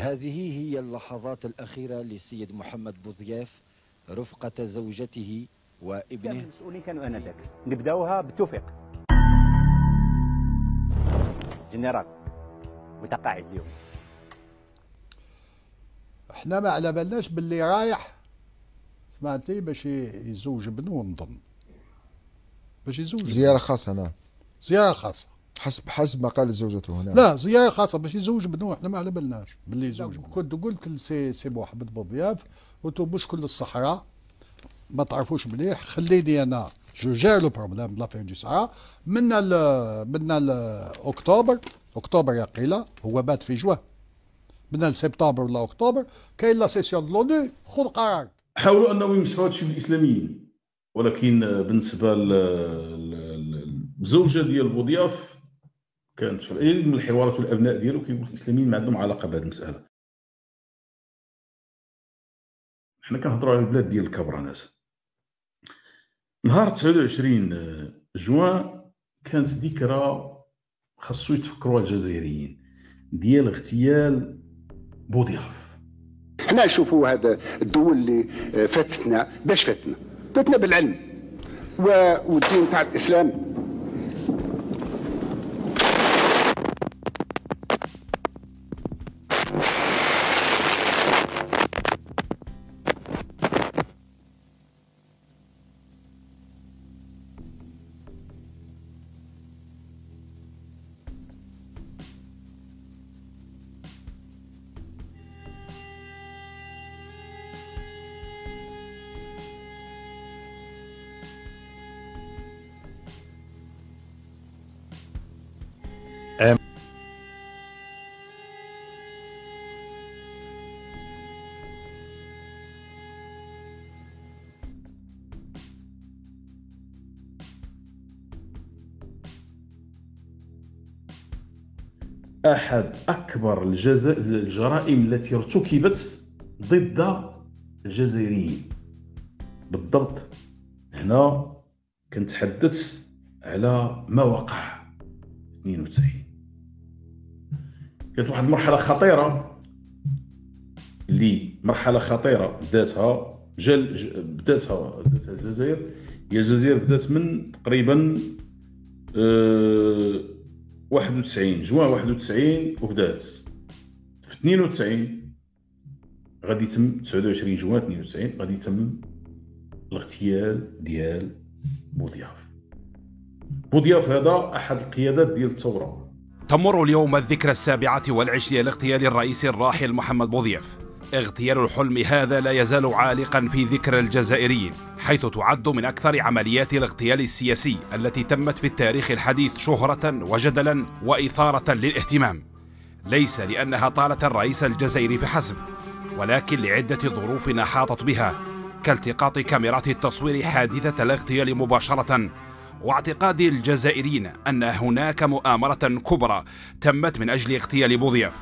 هذه هي اللحظات الأخيرة للسيد محمد بوضياف رفقة زوجته وابنه. المسؤولين كانوا انذاك نبدأوها بالتوفيق جنرال متقاعد اليوم. إحنا ما على بالناش باللي رايح. سمعتي؟ باش يزوج بنو نظن باش يزوج. زيارة خاصة نعم. زيارة خاصة. حسب حسب ما قال زوجته هنا. لا زيارة خاصة باش يزوج بنو إحنا ما على بالناش. باللي يزوج كنت قلت لسي سي محمد بوضياف قلت له مشكل الصحراء ما تعرفوش مليح. خليني أنا je gère le problème la fin de ساعة من ال من ال أكتوبر أكتوبر يا قيلة هو بات في جوه من سبتمبر ولا أكتوبر كاين la session de l'ONU خذ قرار. حاولوا أنهم يمسحوا هادشي بالإسلاميين ولكن بالنسبة للزوجه ديال بوضياف كانت في من الحوارات والأبناء ديالو كيقول الإسلاميين ما عندهم علاقة بهذه المسألة. حنا كنهضروا على البلاد ديال الكبرانات نهار 29 جوان كانت ذكرى خاصو يتفكروها الجزائريين. ديال اغتيال بوضياف إحنا نشوفوا هذا الدول اللي فاتتنا باش فاتنا فاتنا بالعلم. والدين تاع الإسلام. أكبر الجز... الجرائم التي ارتكبت ضد الجزائريين. بالضبط. هنا كنتحدث على ما وقع. 92 كانت واحد المرحلة خطيرة. اللي مرحلة خطيرة بداتها جل بداتها بداتها الجزائر. هي الجزائر بدات من تقريبا أه 91 جوان 91 وبدات. في 92 غادي يتم 29 جوان 92 غادي يتم الاغتيال ديال بوضياف بوضياف هذا أحد القيادات ديال الثورة. تمر اليوم الذكرى السابعة والعشرين لاغتيال الرئيس الراحل محمد بوضيف. اغتيال الحلم هذا لا يزال عالقا في ذكرى الجزائريين حيث تعد من أكثر عمليات الاغتيال السياسي التي تمت في التاريخ الحديث شهرة وجدلا وإثارة للاهتمام. ليس لأنها طالت الرئيس الجزائري فحسب ولكن لعدة ظروف أحاطت بها كالتقاط كاميرات التصوير حادثة الاغتيال مباشرة واعتقاد الجزائريين أن هناك مؤامرة كبرى تمت من أجل اغتيال بوضياف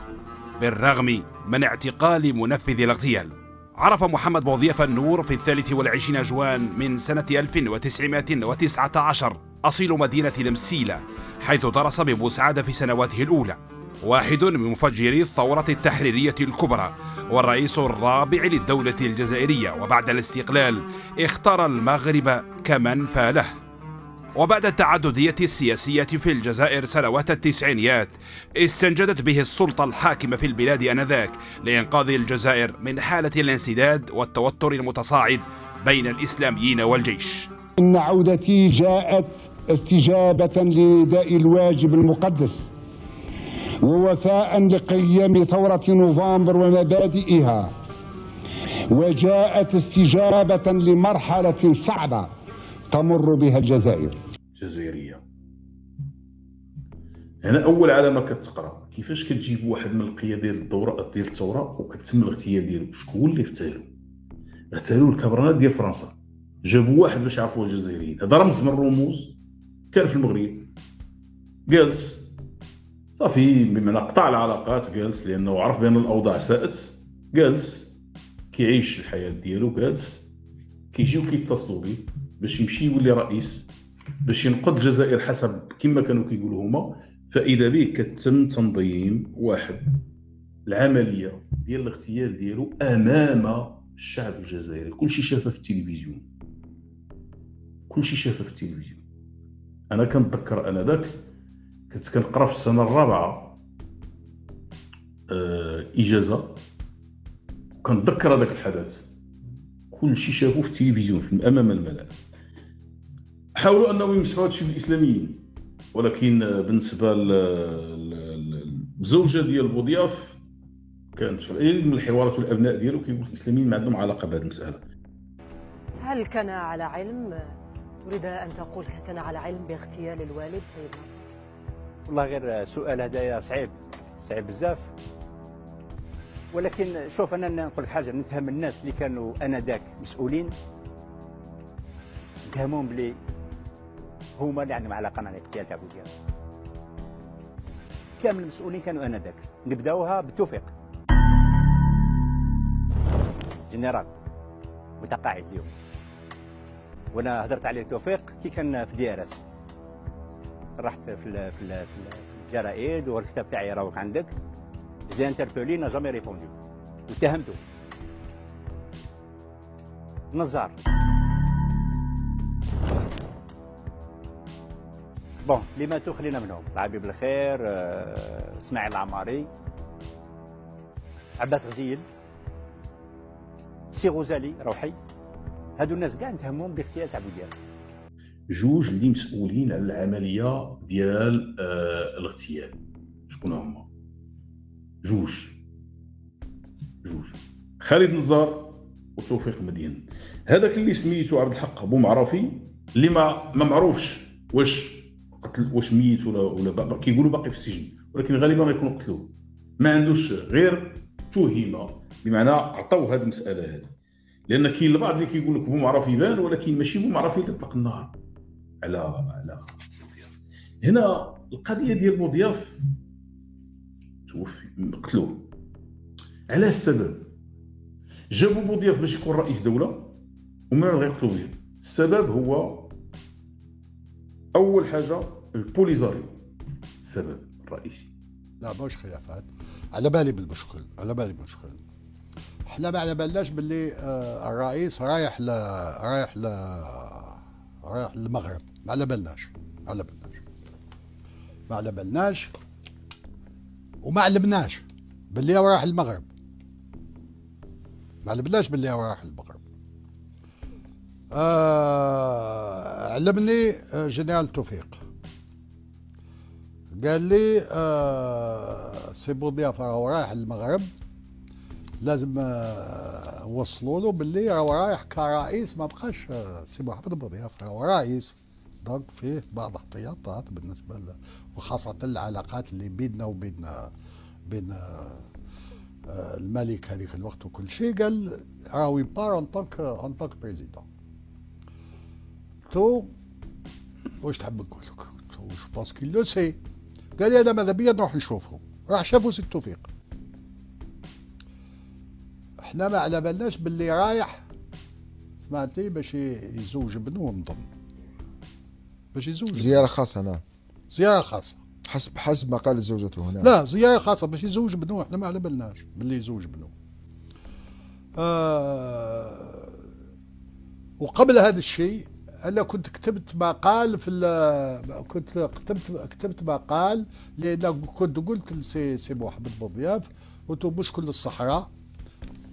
بالرغم من اعتقال منفذ الاغتيال. عرف محمد بوضياف النور في الثالث والعشرين جوان من سنة 1919 أصيل مدينة المسيلة حيث درس ببوسعادة في سنواته الأولى. واحد من مفجري الثورة التحريرية الكبرى والرئيس الرابع للدولة الجزائرية وبعد الاستقلال اختار المغرب كمنفى له وبعد التعددية السياسية في الجزائر سنوات التسعينيات استنجدت به السلطة الحاكمة في البلاد آنذاك لإنقاذ الجزائر من حالة الانسداد والتوتر المتصاعد بين الإسلاميين والجيش. إن عودتي جاءت استجابة لنداء الواجب المقدس ووفاء لقيم ثورة نوفمبر ومبادئها وجاءت استجابة لمرحلة صعبة تمر بها الجزائر. جزائرية. هنا أول علامة كتقرأ. كيفاش كتجيب واحد من القيادات ديال الدورة ديال الثورة وكتم الاغتيال ديالو؟ شكون اللي اغتالو؟ اغتالو الكبرانات ديال فرنسا. جابوا واحد باش يعرفوا الجزائريين. هذا رمز من الرموز كان في المغرب. جالس. صافي بمعنى قطع العلاقات جالس لأنه عرف بأن الأوضاع ساءت. جالس. كيعيش الحياة ديالو جالس. كيجيو كيتصلوا بيه باش يمشي يولي رئيس باش ينقذ الجزائر حسب كما كانوا كيقولوا هما. فإذا به كتم تنظيم واحد العملية ديال الاغتيال ديالو أمام الشعب الجزائري. كلشي شافه في التلفزيون. كلشي شافه في التلفزيون. أنا كنتذكر أنا ذاك كنت كنقرأ في السنة الرابعة آه إجازة. كنتذكر هذاك الحدث. كلشي شافوه في التلفزيون في امام الملأ. حاولوا أنهم يمسحوا هذا الشيء في الاسلاميين ولكن بالنسبة للزوجه ديال بوضياف كانت في من الحوارات والأبناء ديالو كيقول الإسلاميين ما عندهم علاقة بهذه المسألة. هل كان على علم؟ تريد أن تقول كان على علم باغتيال الوالد سيد ناصر والله غير سؤال هذايا صعيب صعيب بزاف. ولكن شوف أنا نقول لك حاجة نتهم الناس اللي كانوا أنذاك مسؤولين نتهمهم بلي هما اللي عندهم علاقة مع الاغتيال تاع بوضياف كامل المسؤولين كانوا انذاك نبدأوها بالتوفيق جنرال متقاعد اليوم. وأنا هدرت عليه توفيق كي كان في DRS. صرحت في في الجرائد والكتاب تاعي راهو عندك. j'ai interpellé n'a jamais répondu واتهمته. نزار. bon اللي ماتوا خلينا منهم. العربي بلخير آه، إسماعيل العماري عباس غزيل سي غزالي روحي. هادو الناس كاع نتهمهم باغتيال تاع بودياف جوج اللي مسؤولين على العملية ديال آه الاغتيال. شكون هما؟ جوج. جوج. خالد نزار وتوفيق مدين. هذاك اللي سميتو عبد الحق أبو معرفي اللي ما ما معروفش واش قتل واش ميت ولا ولا كيقولوا باقي في السجن ولكن غالبا غيكونوا قتلوه. ما عندوش غير تهمه بمعنى عطاو هذه المسألة هذه لأن كاين البعض اللي كيقول لك بومعرف يبان ولكن ماشي بومعرف اللي يطلق النار. على على بوضياف هنا القضية ديال بوضياف توفي قتلوه. على السبب. جابوا بوضياف باش يكون رئيس دولة ومن بعد غيقتلوا به السبب هو أول حاجة البوليزاريو السبب الرئيسي لا مش خلافات على بالي بالمشكل على بالي بالمشكل. إحنا ما على بالناش باللي آه الرئيس رايح ل رايح ل رايح للمغرب. ما على بالناش على بالناش. ما على بالناش وما علمناش باللي راح المغرب ما علمناش باللي راح المغرب آه علمني آه، جنرال توفيق. قال لي آه سي بوضياف راهو رايح المغرب لازم آه وصلوا له باللي راهو رايح كرئيس. ما بقاش آه سي محمد بوضياف راهو رئيس. donc فيه بعض الاحتياطات بالنسبة له وخاصة العلاقات اللي بيننا وبين بين آه الملك هذيك الوقت وكل شيء. قال راهو il part en tant que en tant que président. تو واش تحب نقول لك واش pense que le سي. قال لي أنا ماذا بيا نروح نشوفهم راح شافوا سي التوفيق إحنا ما على بالناش باللي رايح سمعتي؟ باش يزوج ابنه نظن باش يزوج زيارة خاصة نعم. زيارة خاصة. حسب حسب ما قالت زوجته هنا. لا زيارة خاصة. باش يزوج ابنه إحنا ما على بالناش باللي يزوج ابنه. آه وقبل هذا الشيء أنا كنت كتبت مقال في كنت كتبت كتبت مقال لأن كنت قلت لسي سي محمد بوضياف قلت مشكل الصحراء؟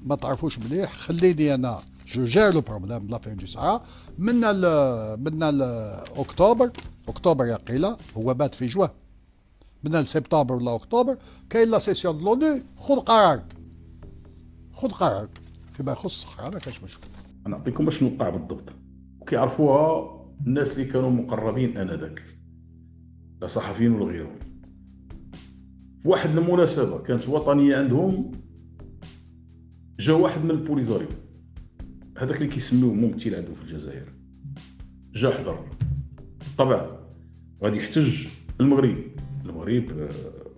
ما تعرفوش مليح خليني أنا جو جير لو بروبليم لا فين دي صحراء. من ال من ال أكتوبر أكتوبر يا قيلة هو بات في جوه من سبتمبر ولا أكتوبر كاين la session l'ONU خذ قرارك. خذ قرارك. فيما يخص الصحراء ما كاش مشكل. نعطيكم باش نوقع بالضبط. وكيعرفوها الناس اللي كانوا مقربين انذاك لا صحفيين ولا غيرهم. واحد المناسبة كانت وطنية عندهم جا واحد من البوليساريو. هذاك اللي كيسميوه ممثل عندهم في الجزائر. جا حضر. طبعا غادي يحتج المغرب. المغرب آه،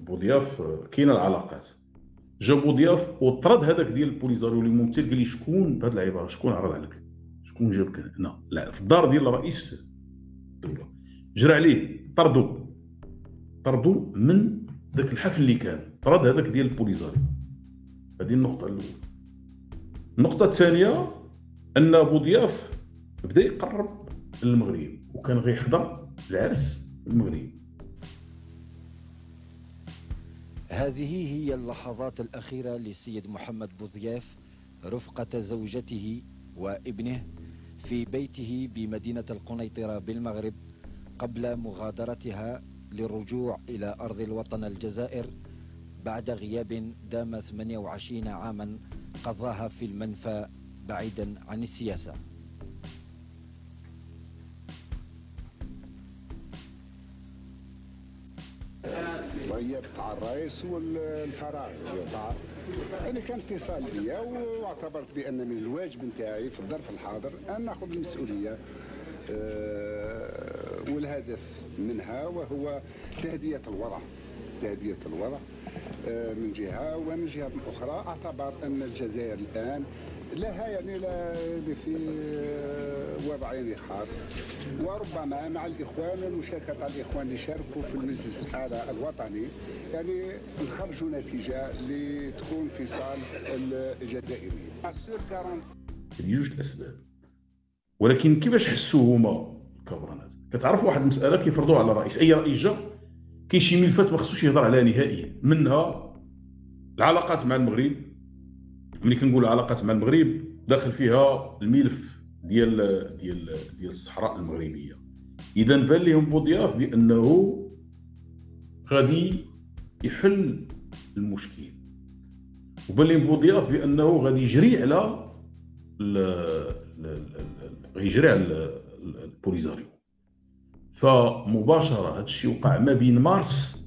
بوضياف آه، كاينة العلاقات. جا بوضياف وطرد هذاك ديال البوليزاريو اللي ممثل قال لي شكون بهذه العبارة؟ شكون عرض عليك شكون جابك هنا لا في الدار ديال رئيس الدولة. جرى عليه طردو طردو من ذاك الحفل اللي كان. طرد هذاك ديال البوليزاري. هذه النقطة الأولى. النقطة الثانية أن بوضياف بدأ يقرب للمغرب وكان غيحضر العرس المغرب هذه هي اللحظات الأخيرة للسيد محمد بوضياف رفقة زوجته وابنه في بيته بمدينة القنيطرة بالمغرب قبل مغادرتها للرجوع إلى أرض الوطن الجزائر بعد غياب دام 28 عاما قضاها في المنفى بعيدا عن السياسة. وهي تاع الرئيس والفراغ. تاع أنا كان اتصال بيا واعتبرت بان من الواجب نتاعي في الظرف الحاضر أن نأخذ المسؤولية أه والهدف منها وهو تهدئه الوضع تهدئه الوضع أه من جهة ومن جهة أخرى. أعتبر أن الجزائر الآن لها يعني لا في وضع يعني خاص. وربما مع الإخوان المشاركه الإخوان اللي شاركوا في المجلس الحاله الوطني يعني نخرجوا نتيجة اللي تكون في صالح الجزائريين. جوج الأسباب. ولكن كيفاش حسوا هما الكبرانات كتعرف واحد المسألة كيفرضوها على الرئيس. أي رئيس جا؟ كاين شي ملفات ما خصوش يهضر عليها نهائيا. منها العلاقات مع المغرب. ملي كنقول علاقات مع المغرب داخل فيها الملف ديال ديال ديال الصحراء المغربية. إذا بان لهم بوضياف بانه غادي يحل المشكل. وبان لهم بوضياف بانه غادي يجري على يجري على البوليزاريو. فمباشرة هذا الشيء وقع ما بين مارس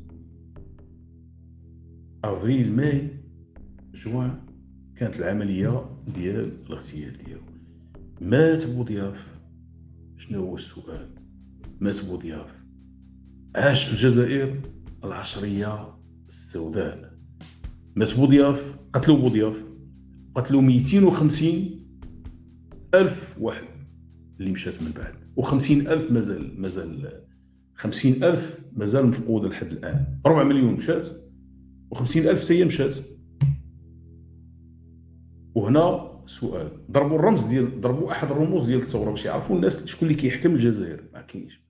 أفريل ماي جوان. كانت العملية ديال الاغتيال ديالو. مات بوضياف شنو هو السؤال؟ مات بوضياف عاش الجزائر العشريه السوداء. مات بوضياف قتلوا بوضياف قتلوا 250 ألف واحد اللي مشات من بعد. و50 ألف مازال مازال 50 ألف مازال مفقودة لحد الآن. 4 مليون مشات و50 ألف هي مشات. وهنا سؤال ضربوا الرمز ديال ضربوا أحد الرموز ديال الثوره باش يعرفوا الناس شكون اللي كيحكم الجزائر؟ ما كاينش.